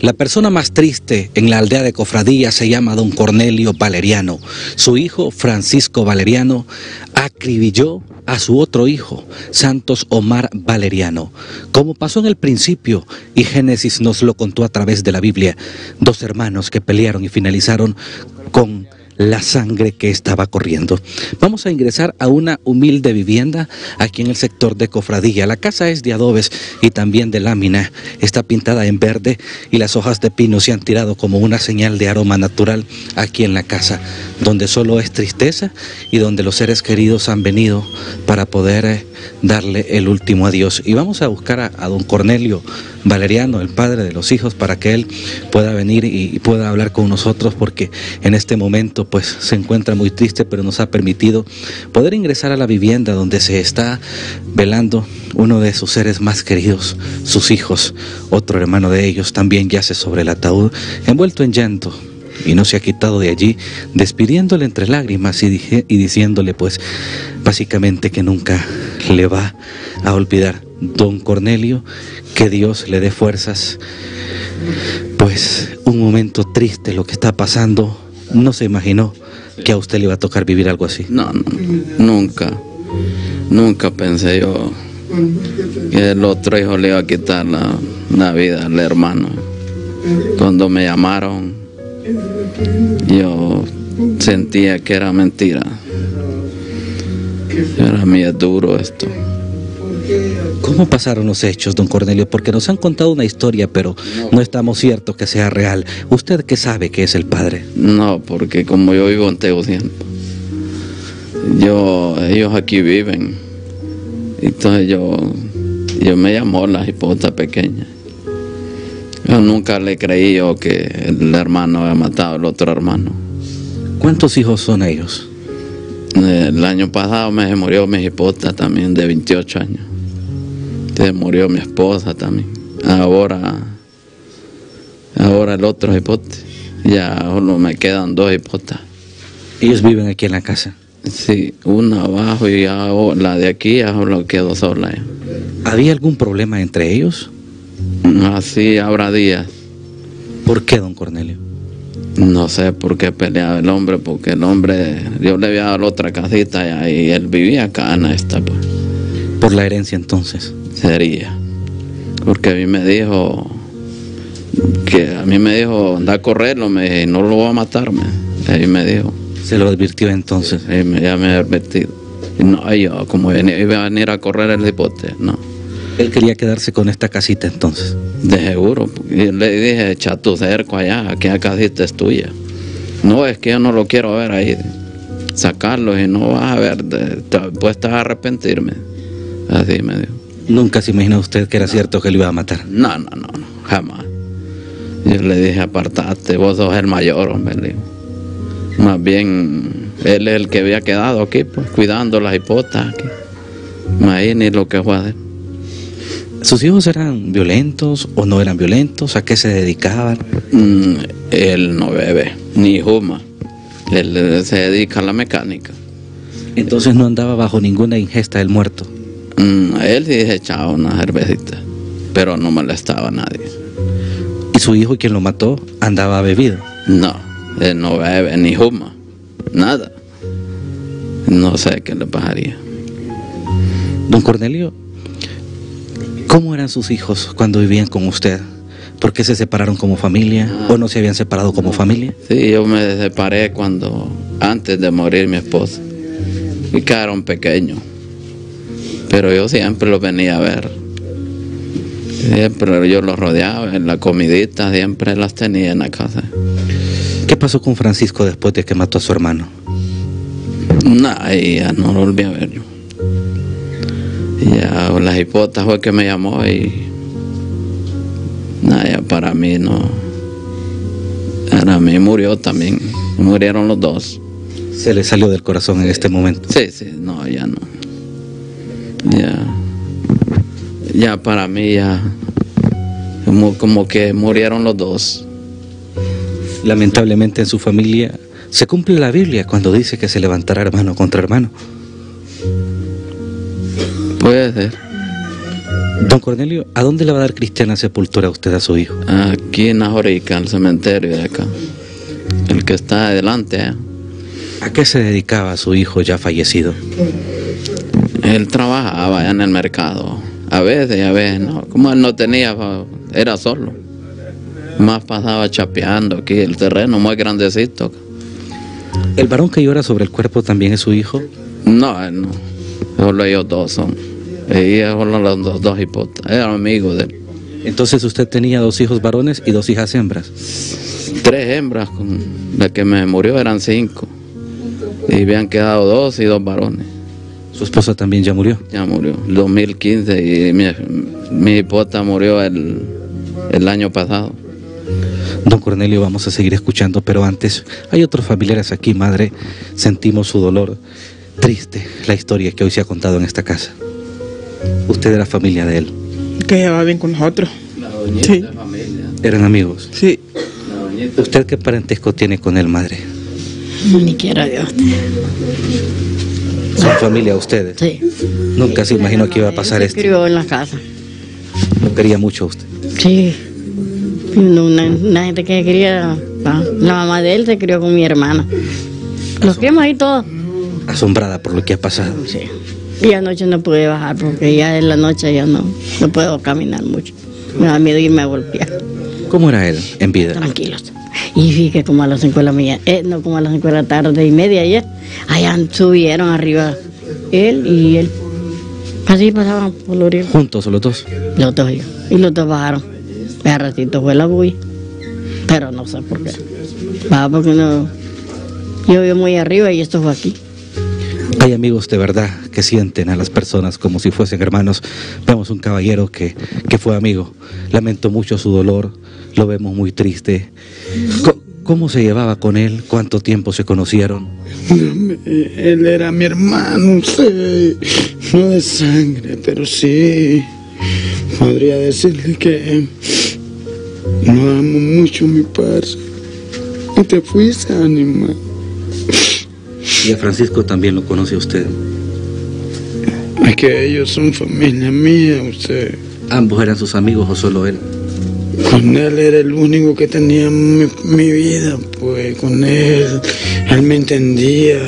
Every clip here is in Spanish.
La persona más triste en la aldea de Cofradía se llama don Cornelio Valeriano. Su hijo, Francisco Valeriano, acribilló a su otro hijo, Santos Omar Valeriano. Como pasó en el principio, y Génesis nos lo contó a través de la Biblia, dos hermanos que pelearon y finalizaron con la sangre que estaba corriendo. Vamos a ingresar a una humilde vivienda aquí en el sector de Cofradilla. La casa es de adobes y también de lámina. Está pintada en verde y las hojas de pino se han tirado como una señal de aroma natural aquí en la casa, donde solo es tristeza y donde los seres queridos han venido para poder eh, darle el último adiós. Y vamos a buscar a, don Cornelio Valeriano, el padre de los hijos, para que él pueda venir y pueda hablar con nosotros, porque en este momento pues se encuentra muy triste, pero nos ha permitido poder ingresar a la vivienda donde se está velando uno de sus seres más queridos, sus hijos. Otro hermano de ellos también yace sobre el ataúd, envuelto en llanto, y no se ha quitado de allí, despidiéndole entre lágrimas y, y, diciéndole pues básicamente que nunca le va a olvidar. Don Cornelio, que Dios le dé fuerzas, pues un momento triste lo que está pasando, no se imaginó que a usted le iba a tocar vivir algo así. No, no, nunca, nunca pensé yo que el otro hijo le iba a quitar la, la vida al hermano. Cuando me llamaron, yo sentía que era mentira. Era muy duro esto. ¿Cómo pasaron los hechos, don Cornelio? Porque nos han contado una historia, pero no estamos ciertos que sea real. ¿Usted qué sabe que es el padre? No, porque como yo vivo en Tegucigalpa, yo, ellos aquí viven. Entonces yo, yo me llamó la esposa pequeña. Yo nunca le creí yo que el hermano había matado al otro hermano. ¿Cuántos hijos son ellos? El año pasado me murió mi esposa también de 28 años. Se murió mi esposa también. Ahora, ahora el otro hipote. Ya solo me quedan dos hipotas. ¿Ellos viven aquí en la casa? Sí, una abajo y ya la de aquí ya solo quedó sola. ¿Había algún problema entre ellos? Así habrá días. ¿Por qué, don Cornelio? No sé por qué peleaba el hombre, porque el hombre, yo le había dado otra casita y él vivía acá en esta. Pues. ¿Por la herencia entonces? Sería. Porque a mí me dijo, que a mí me dijo, anda a correrlo, me, no lo va a matarme. Ahí me dijo. ¿Se lo advirtió entonces? Sí, me, ya me ha advertido. No, yo, como iba a venir a correr el hipote, no. Él quería quedarse con esta casita entonces. De seguro. Y le dije, echa tu cerco allá, aquella casita es tuya. No, es que yo no lo quiero ver ahí. Sacarlo y no vas a ver, pues te vas a arrepentirme. Así me dijo. ¿Nunca se imaginó usted que era no. cierto que le iba a matar? No, no, no, no, jamás. Yo le dije, apartate, vos sos el mayor, hombre. Le digo. Más bien, él es el que había quedado aquí, pues, cuidando las hipotas aquí. Ni lo que fue a hacer. ¿Sus hijos eran violentos o no eran violentos? ¿A qué se dedicaban? Mm, él no bebe, ni fuma. Él se dedica a la mecánica. Entonces no andaba bajo ninguna ingesta del muerto. Mm, él sí echaba una cervecita, pero no molestaba a nadie. ¿Y su hijo, quien lo mató, andaba bebido? No, él no bebe ni fuma, nada. No sé qué le pasaría. Don Cornelio, ¿cómo eran sus hijos cuando vivían con usted? ¿Por qué se separaron como familia ah. o no se habían separado como familia? Sí, yo me separé cuando, antes de morir mi esposa, y quedaron pequeños. Pero yo siempre los venía a ver. Siempre yo los rodeaba en la comidita, siempre las tenía en la casa. ¿Qué pasó con Francisco después de que mató a su hermano? Nah, ya no lo volví a ver yo. Ya la hipota fue que me llamó y nada, para mí no. Para mí murió también. Murieron los dos. ¿Se le salió del corazón en este momento? Sí, sí, no, ya no. Ya. Ya para mí ya. Como, como que murieron los dos. Lamentablemente en su familia se cumple la Biblia cuando dice que se levantará hermano contra hermano. Puede ser. Don Cornelio, ¿a dónde le va a dar cristiana sepultura usted a su hijo? Aquí en Ajorica, el cementerio de acá. El que está adelante. ¿eh? ¿A qué se dedicaba su hijo ya fallecido? Él trabajaba en el mercado. A veces, a veces no. Como él no tenía, era solo. Más pasaba chapeando aquí, el terreno muy grandecito. ¿El varón que llora sobre el cuerpo también es su hijo? No, él no. Solo ellos dos son. Ellos solo los dos, dos hipotas. Eran amigos de él. Entonces usted tenía dos hijos varones y dos hijas hembras. Tres hembras, con la que me murió eran cinco. Y habían quedado dos y dos varones. ¿Su esposa también ya murió? Ya murió, el 2015 y mi, mi hipota murió el, el año pasado. Don Cornelio, vamos a seguir escuchando, pero antes hay otros familiares aquí, madre. Sentimos su dolor. Triste la historia que hoy se ha contado en esta casa. Usted era familia de él. Que llevaba bien con nosotros. La doñita Sí. familia. Eran amigos. Sí. La doñita. ¿Usted qué parentesco tiene con él, madre? Ni quiera Dios. Son familia ustedes. Sí. Nunca se imaginó que iba a pasar Se esto. crió en la casa. Lo quería mucho a usted. Sí. Una, una gente que quería. La mamá de él se crió con mi hermana. Los criamos ahí todos. Asombrada por lo que ha pasado. Sí. Y anoche no pude bajar porque ya en la noche ya no, no puedo caminar mucho. Me da miedo irme a golpear. ¿Cómo era él en vida? Tranquilos. Y que como a las 5 de la mañana, eh, no como a las 5 de la tarde y media ayer, allá subieron arriba él y él. Así pasaban por la orilla. Juntos los dos. Los dos yo. Y los dos bajaron. Al ratito fue la bulla. Pero no sé por qué. Va, porque no. Yo vivo muy arriba y esto fue aquí. Hay amigos de verdad que sienten a las personas como si fuesen hermanos. Vemos un caballero que, que fue amigo. Lamento mucho su dolor. Lo vemos muy triste. ¿Cómo se llevaba con él? ¿Cuánto tiempo se conocieron? Él era mi hermano, sí. No de sangre, pero sí. Podría decirle que lo amo mucho, mi parce. Y te fuiste, ánima. Y a Francisco también lo conoce usted. Es que ellos son familia mía, usted. ¿Ambos eran sus amigos o solo él? Con él era el único que tenía mi, mi vida, pues con él, él me entendía.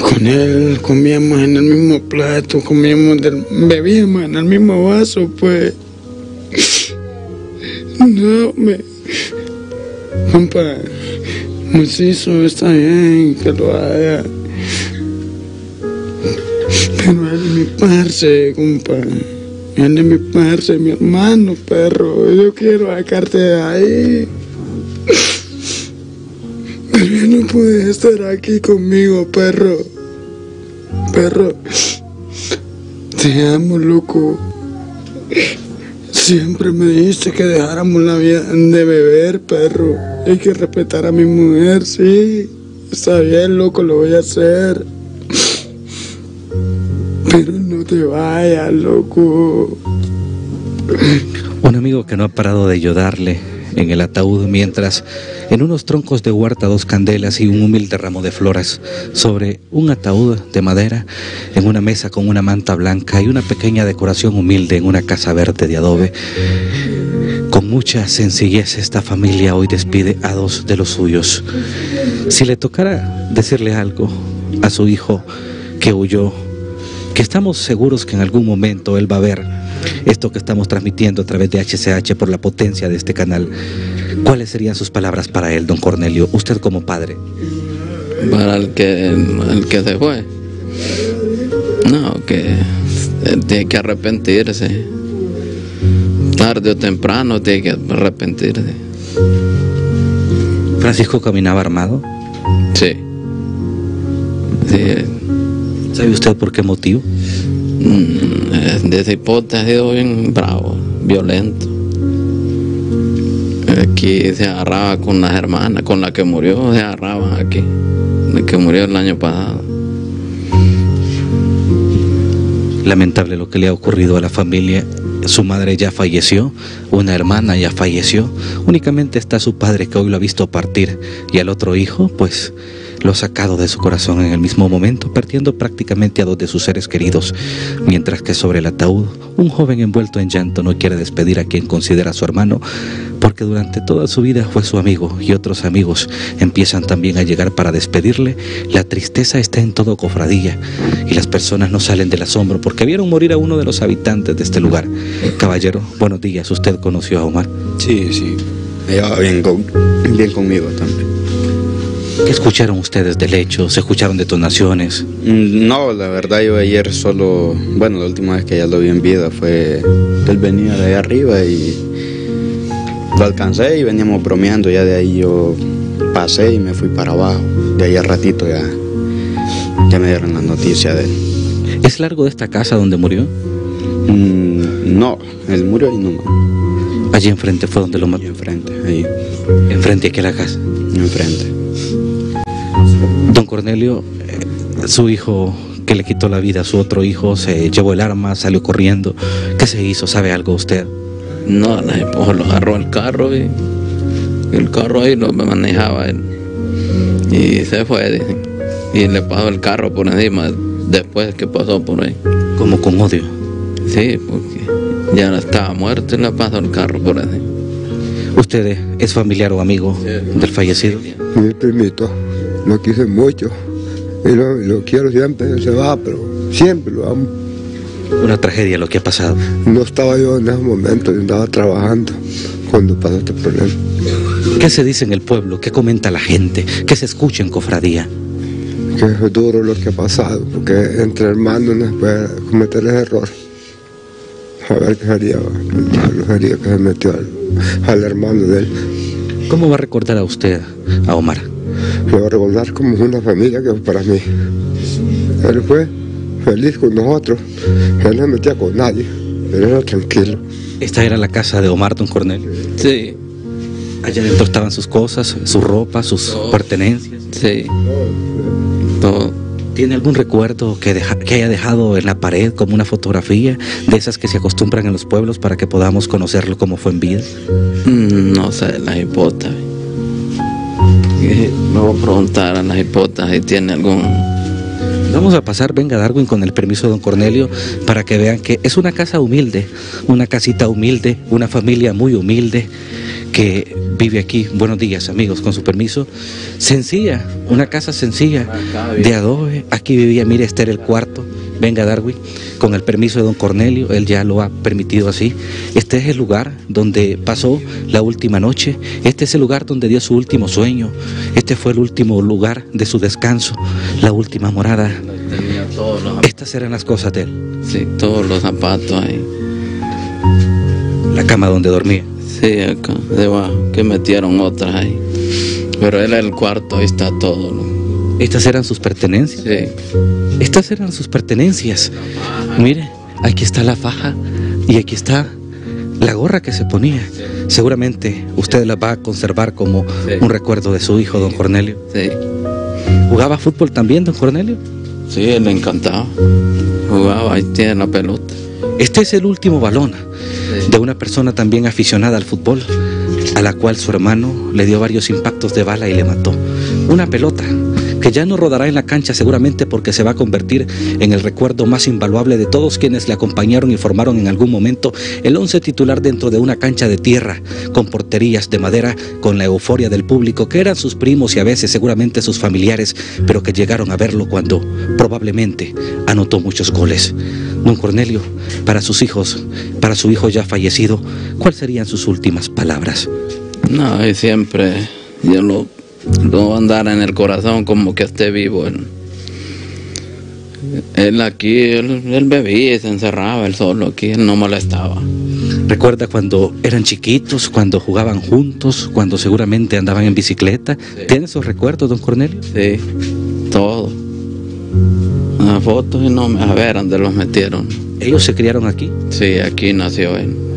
Con él comíamos en el mismo plato, comíamos del, bebíamos en el mismo vaso, pues. No, me. Compa, Macizo está bien que lo haga. Pero él es mi parce, compa. Él es mi parce, mi hermano, perro. Yo quiero sacarte de ahí. Pero yo no puedes estar aquí conmigo, perro. Perro. Te amo, loco. Siempre me dijiste que dejáramos la vida de beber, perro. Hay que respetar a mi mujer, sí. Está bien, loco, lo voy a hacer. Pero no te vayas, loco. Un amigo que no ha parado de ayudarle en el ataúd mientras en unos troncos de huerta dos candelas y un humilde ramo de flores sobre un ataúd de madera en una mesa con una manta blanca y una pequeña decoración humilde en una casa verde de adobe. Con mucha sencillez esta familia hoy despide a dos de los suyos. Si le tocara decirle algo a su hijo que huyó, que estamos seguros que en algún momento él va a ver esto que estamos transmitiendo a través de HCH por la potencia de este canal. ¿Cuáles serían sus palabras para él, don Cornelio? Usted como padre. Para el que, el que se fue. No, que él tiene que arrepentirse. Tarde o temprano tiene que arrepentirse. Francisco caminaba armado. Sí. Sí. ¿Sabe usted por qué motivo? Mm, eh, De ese hipote ha sido bien bravo, violento. Aquí se agarraba con las hermanas, con la que murió, se agarraban aquí. La que murió el año pasado. Lamentable lo que le ha ocurrido a la familia. Su madre ya falleció, una hermana ya falleció, únicamente está su padre que hoy lo ha visto partir y al otro hijo, pues lo sacado de su corazón en el mismo momento, perdiendo prácticamente a dos de sus seres queridos, mientras que sobre el ataúd, un joven envuelto en llanto no quiere despedir a quien considera su hermano, porque durante toda su vida fue su amigo y otros amigos empiezan también a llegar para despedirle. La tristeza está en todo cofradía y las personas no salen del asombro porque vieron morir a uno de los habitantes de este lugar. Caballero, buenos días, ¿usted conoció a Omar? Sí, sí, me llevaba bien, con, bien conmigo también. ¿Qué escucharon ustedes del hecho? ¿Se escucharon detonaciones? Mm, No, la verdad yo ayer solo, bueno, la última vez que ya lo vi en vida fue, él venía de ahí arriba y lo alcancé y veníamos bromeando, ya de ahí yo pasé y me fui para abajo, de ahí al ratito ya, ya me dieron la noticia de él. ¿Es largo de esta casa donde murió? Mm, no, él murió ahí nomás, Allí enfrente fue donde lo mató. enfrente, ahí, Enfrente aquí a la casa. enfrente. Don Cornelio, eh, su hijo que le quitó la vida a su otro hijo, se llevó el arma, salió corriendo. ¿Qué se hizo? ¿Sabe algo usted? No, la esposa lo agarró el carro y el carro ahí lo manejaba él. Y se fue, dicen. Y le pasó el carro por encima después que pasó por ahí. Como con odio. Sí, porque ya estaba muerto y le pasó el carro por encima. ¿Usted es familiar o amigo del fallecido? Mi primito, lo quise mucho y lo, lo quiero siempre, se va, pero siempre lo amo. Una tragedia lo que ha pasado. No estaba yo en ese momento, yo andaba trabajando cuando pasó este problema. ¿Qué se dice en el pueblo? ¿Qué comenta la gente? ¿Qué se escucha en cofradía? Que es duro lo que ha pasado, porque entre hermanos no se puede cometer ese error. A ver qué sería el diablo sería que se metió al, al hermano de él. ¿Cómo va a recordar a usted a Omar? Lo voy a recordar como una familia que para mí. Él fue feliz con nosotros, él no se metía con nadie, él era tranquilo. Esta era la casa de Omar, don Cornelio. Sí, Allá dentro estaban sus cosas, su ropa, sus pertenencias. sí. Todo. ¿Tiene algún recuerdo que, deja- que haya dejado en la pared como una fotografía de esas que se acostumbran en los pueblos para que podamos conocerlo como fue en vida? Mm, No sé, las hipotas. Luego preguntar a las hipotas si tiene algún. Vamos a pasar, venga Darwin, con el permiso de don Cornelio, para que vean que es una casa humilde, una casita humilde, una familia muy humilde que vive aquí. Buenos días, amigos, con su permiso. Sencilla, una casa sencilla, de adobe. Aquí vivía, mire, este era el cuarto. Venga Darwin, con el permiso de don Cornelio, él ya lo ha permitido así. Este es el lugar donde pasó la última noche. Este es el lugar donde dio su último sueño. Este fue el último lugar de su descanso, la última morada. Tenía todos los, Estas eran las cosas de él. sí, todos los zapatos ahí. La cama donde dormía. Sí, acá, debajo, que metieron otras ahí. Pero él el cuarto, ahí está todo. ¿no? Estas eran sus pertenencias. Sí, Estas eran sus pertenencias. Mire, aquí está la faja y aquí está la gorra que se ponía. Seguramente usted la va a conservar como Sí. un recuerdo de su hijo, don Cornelio. sí. ¿Jugaba fútbol también, don Cornelio? Sí, le encantaba. Jugaba, ahí tiene la pelota. Este es el último balón Sí. de una persona también aficionada al fútbol, a la cual su hermano le dio varios impactos de bala y le mató. Una pelota que ya no rodará en la cancha seguramente porque se va a convertir en el recuerdo más invaluable de todos quienes le acompañaron y formaron en algún momento el once titular dentro de una cancha de tierra, con porterías de madera, con la euforia del público, que eran sus primos y a veces seguramente sus familiares, pero que llegaron a verlo cuando probablemente anotó muchos goles. Don Cornelio, para sus hijos, para su hijo ya fallecido, ¿cuáles serían sus últimas palabras? No, y siempre yo lo, lo voy a andar en el corazón como que esté vivo. Él, Él aquí, él, él bebía y se encerraba él solo aquí, él no molestaba. ¿Recuerda cuando eran chiquitos, cuando jugaban juntos, cuando seguramente andaban en bicicleta? ¿Tiene esos recuerdos, don Cornelio? Sí, todo. Las fotos y no a ver dónde los metieron. Ellos se criaron aquí. Sí, aquí nació él.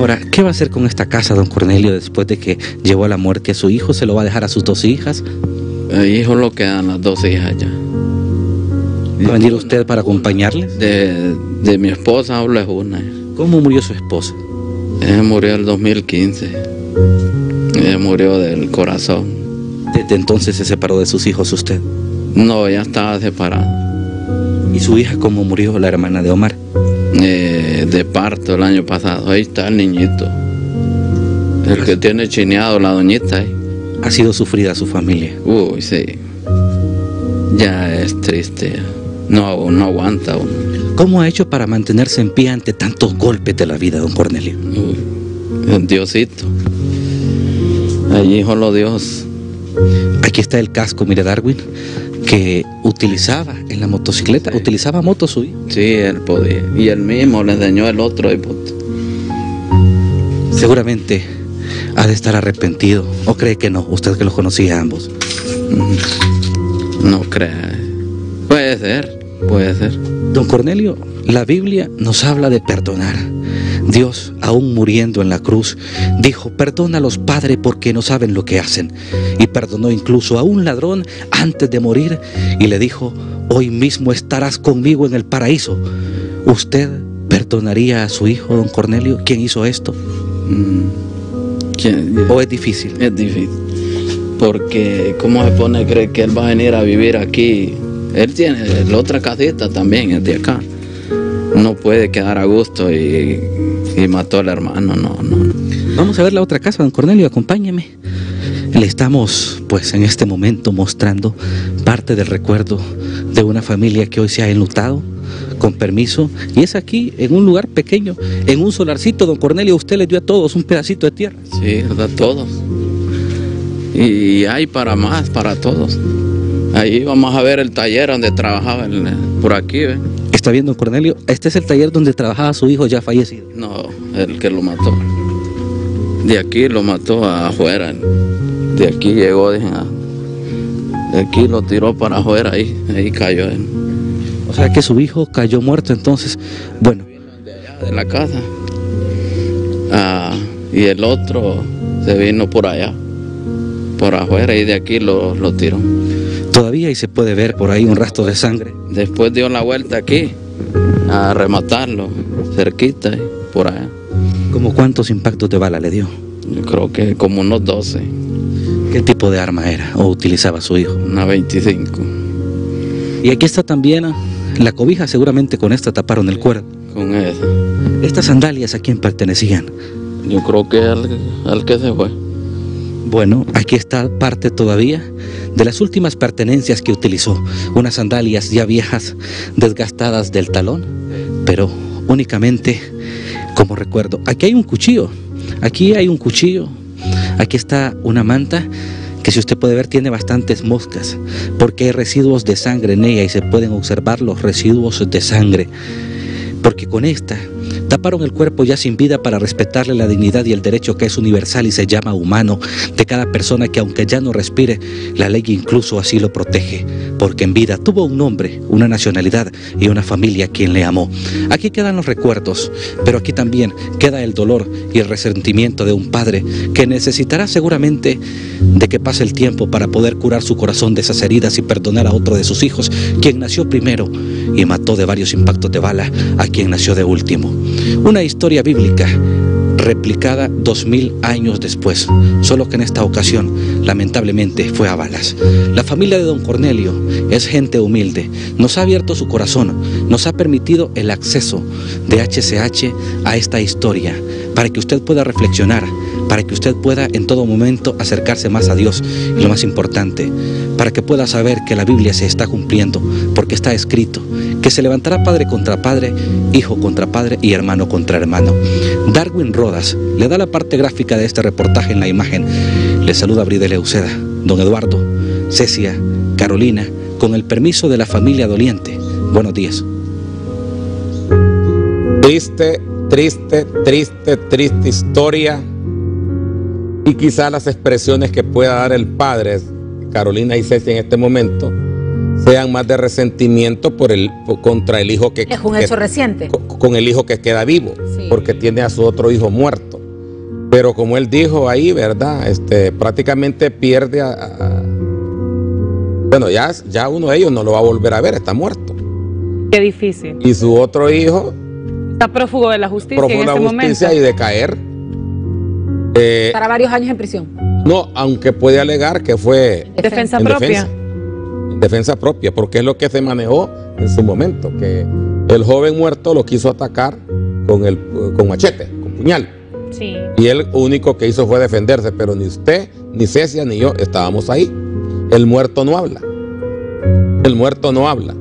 Ahora, ¿qué va a hacer con esta casa, don Cornelio, después de que llevó a la muerte a su hijo? ¿Se lo va a dejar a sus dos hijas? El hijo lo quedan las dos hijas ya. ¿Va a venir usted para acompañarles? De, de mi esposa hablo es una. ¿Cómo murió su esposa? Ella murió en el 2015. Ella murió del corazón. Desde entonces se separó de sus hijos usted. No, ya estaba separado. ¿Y su hija cómo murió, la hermana de Omar? Eh, de parto el año pasado. Ahí está el niñito. El que tiene chineado la doñita ahí. Ha sido sufrida su familia. Uy, sí. Ya es triste. No, no aguanta uno. ¿Cómo ha hecho para mantenerse en pie ante tantos golpes de la vida, don Cornelio? Uy, Diosito. Allí solo Dios. Aquí está el casco, mire Darwin, que utilizaba en la motocicleta, utilizaba moto su hijo. Sí, él podía. Y él mismo le enseñó el otro. y Seguramente ha de estar arrepentido. ¿O cree que no? Usted que los conocía a ambos. No crea. Puede ser, puede ser. Don Cornelio, la Biblia nos habla de perdonar. Dios, aún muriendo en la cruz, dijo, perdónalos, Padre, porque no saben lo que hacen. Y perdonó incluso a un ladrón antes de morir y le dijo, hoy mismo estarás conmigo en el paraíso. ¿Usted perdonaría a su hijo, don Cornelio? ¿Quién hizo esto? Mm. ¿O es difícil? Es difícil. Porque, ¿cómo se pone a creer que él va a venir a vivir aquí? Él tiene la otra casita también, es de acá. No puede quedar a gusto y, y mató al hermano, no, no. Vamos a ver la otra casa, don Cornelio, acompáñeme. Le estamos, pues, en este momento mostrando parte del recuerdo de una familia que hoy se ha enlutado, con permiso, y es aquí, en un lugar pequeño, en un solarcito, don Cornelio, usted le dio a todos un pedacito de tierra. Sí, da todos. Y hay para más, para todos. Ahí vamos a ver el taller donde trabajaba el- por aquí, ¿ve? Está viendo, Cornelio, este es el taller donde trabajaba su hijo ya fallecido. No, el que lo mató. De aquí lo mató afuera. De aquí llegó, dije, ah, de aquí lo tiró para afuera, ahí, ahí cayó. O sea que su hijo cayó muerto, entonces, bueno, de la casa. Ah, y el otro se vino por allá, por afuera, y de aquí lo, lo tiró. Todavía ahí se puede ver por ahí un rastro de sangre. Después dio la vuelta aquí a rematarlo, cerquita, y por allá. ¿Cómo cuántos impactos de bala le dio? Yo creo que como unos 12, ¿Qué tipo de arma era o utilizaba su hijo? una 25. Y aquí está también ah, la cobija, seguramente con esta taparon el cuerpo. Con esa. Estas sandalias a quién pertenecían. Yo creo que al, al que se fue. Bueno, aquí está parte todavía de las últimas pertenencias que utilizó. Unas sandalias ya viejas, desgastadas del talón, pero únicamente como recuerdo. Aquí hay un cuchillo, aquí hay un cuchillo, aquí está una manta que si usted puede ver tiene bastantes moscas, porque hay residuos de sangre en ella y se pueden observar los residuos de sangre. Porque con esta taparon el cuerpo ya sin vida para respetarle la dignidad y el derecho que es universal y se llama humano de cada persona que aunque ya no respire, la ley incluso así lo protege, porque en vida tuvo un nombre, una nacionalidad y una familia quien le amó. Aquí quedan los recuerdos, pero aquí también queda el dolor y el resentimiento de un padre que necesitará seguramente de que pase el tiempo para poder curar su corazón de esas heridas y perdonar a otro de sus hijos, quien nació primero y mató de varios impactos de bala a quien nació de último. Una historia bíblica replicada dos mil años después, solo que en esta ocasión lamentablemente fue a balas. La familia de don Cornelio es gente humilde, nos ha abierto su corazón, nos ha permitido el acceso de HCH a esta historia para que usted pueda reflexionar, para que usted pueda en todo momento acercarse más a Dios y lo más importante, para que pueda saber que la Biblia se está cumpliendo, porque está escrito que se levantará padre contra padre, hijo contra padre y hermano contra hermano. Darwin Rodas le da la parte gráfica de este reportaje en la imagen. Le saluda Bridel Uceda, don Eduardo, Cecia, Carolina, con el permiso de la familia doliente. Buenos días. Triste, triste, triste, triste historia. Y quizá las expresiones que pueda dar el padre, Carolina y Ceci en este momento, sean más de resentimiento por el, por- contra el hijo que, Es un que- hecho reciente. con, con el hijo que queda vivo, Sí. porque tiene a su otro hijo muerto. Pero como él dijo ahí, ¿verdad? Este, prácticamente pierde a... a- bueno, ya, ya uno de ellos no lo va a volver a ver, está muerto. Qué difícil. Y su otro hijo Está prófugo de la justicia en profunda este justicia momento. y de caer. Eh, Para varios años en prisión. No, aunque puede alegar que fue Defensa en propia. defensa, defensa propia, porque es lo que se manejó en su momento, que el joven muerto lo quiso atacar con el con machete, con puñal. Sí. Y él único que hizo fue defenderse, pero ni usted, ni Cecia, ni yo estábamos ahí. El muerto no habla. El muerto no habla.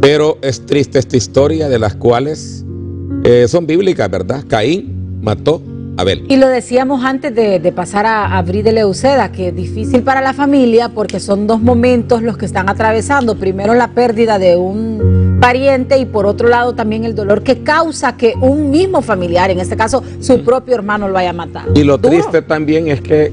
Pero es triste esta historia de las cuales eh, son bíblicas, ¿verdad? Caín mató Abel. Y lo decíamos antes de, de pasar a Abril de Leuceda, que es difícil para la familia porque son dos momentos los que están atravesando. Primero la pérdida de un pariente y por otro lado también el dolor que causa que un mismo familiar, en este caso su propio hermano, lo haya matado. Y lo Duro. triste también es que